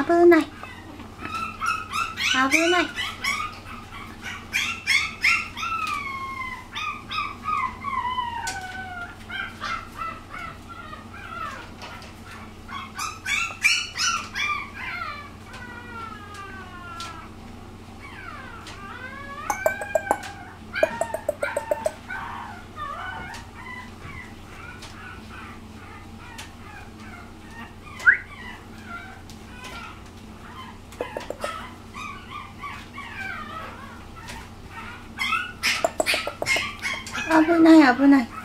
危ない。危ない。危ない危ない。